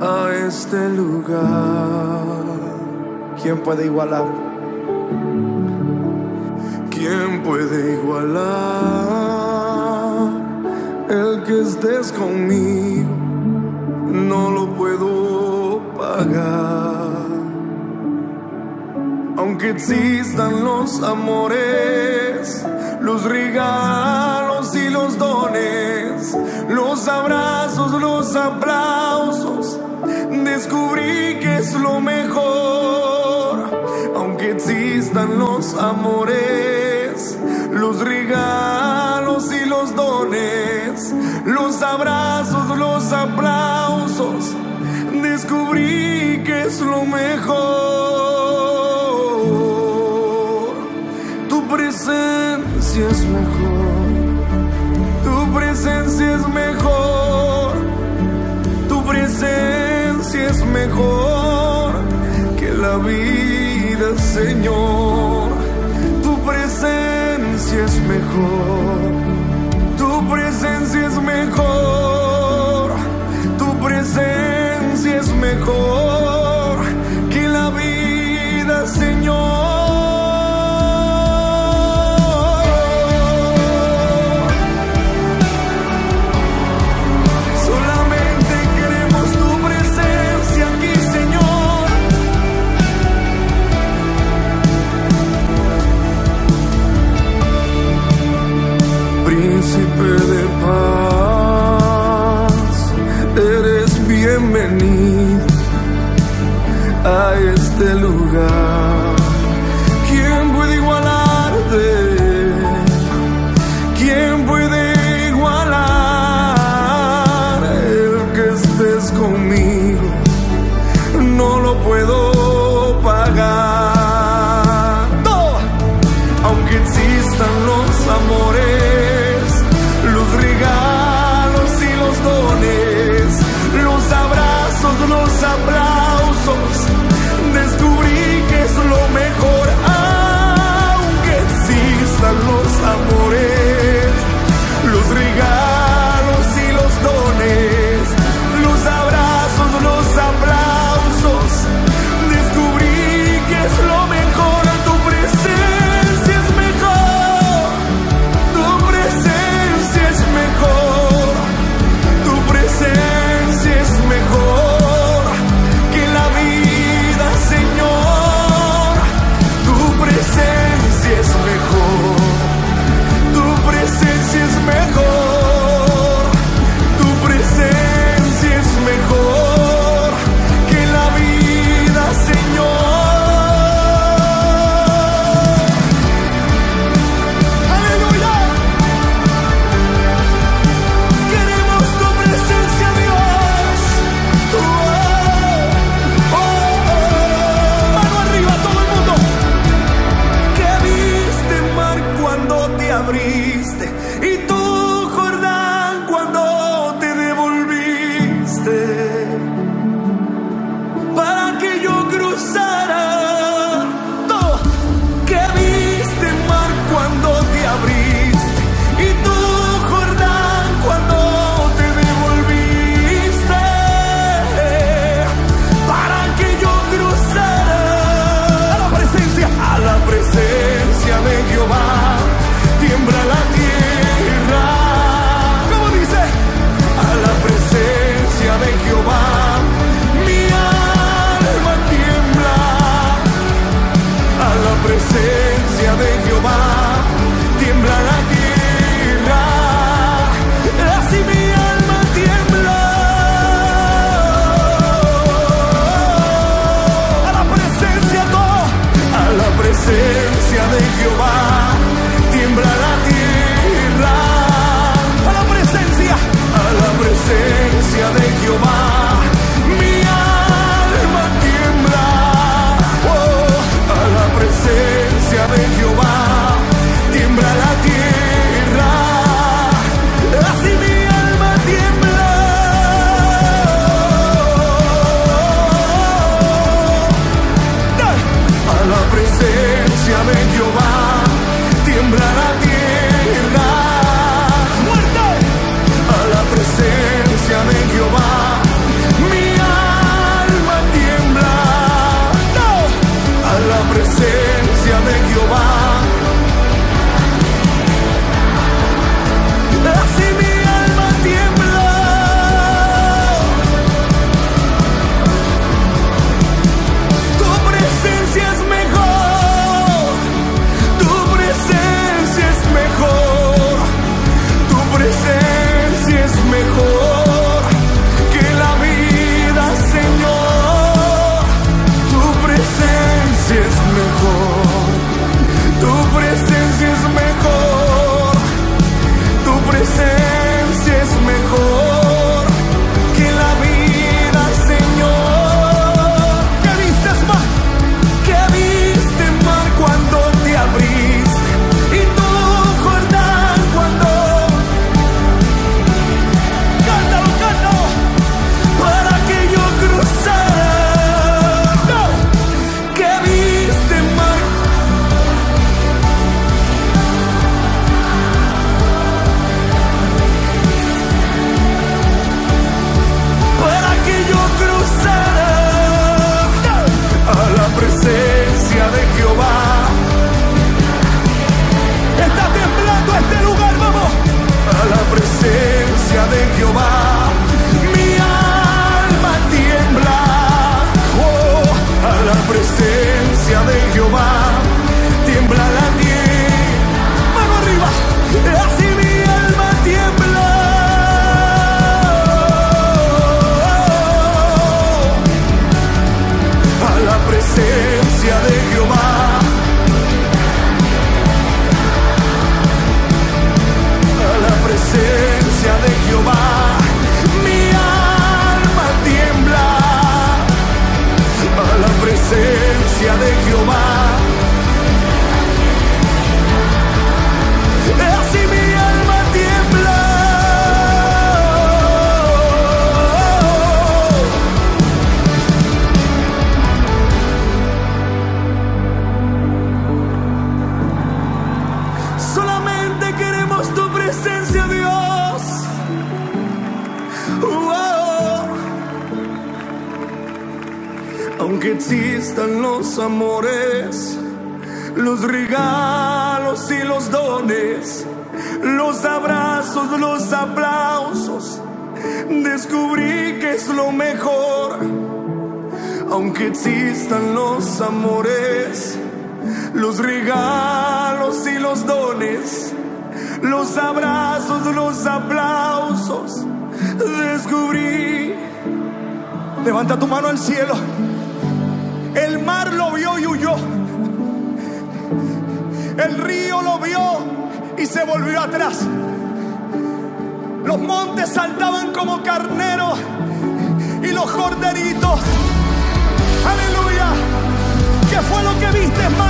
a este lugar. ¿Quién puede igualar? ¿Quién puede igualar? El que estés conmigo no lo puedo pagar. Aunque existan los amores, los regalos y los dones, los abrazos, los aplausos descubrí que es lo mejor. Aunque existan los amores, los regalos y los dones, los abrazos, los aplausos, descubrí que es lo mejor. Tu presencia es mejor. que la vida, Señor. Tu presencia es mejor. Tu presencia es mejor. Tu presencia es mejor. príncipe de paz, eres bienvenido a este lugar. for aunque existan los amores, los regalos y los dones, los abrazos, los aplausos, descubrí que es lo mejor. Aunque existan los amores, los regalos y los dones, los abrazos, los aplausos, descubrí. Levanta tu mano al cielo y huyó. El río lo vio y se volvió atrás. Los montes saltaban como carneros y los corderitos. Aleluya. ¿Qué fue lo que viste, hermano?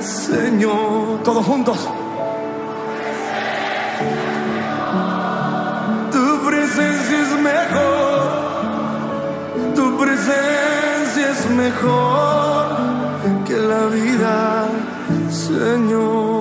Señor. Todos juntos. Tu presencia es mejor. Tu presencia es mejor que la vida, Señor.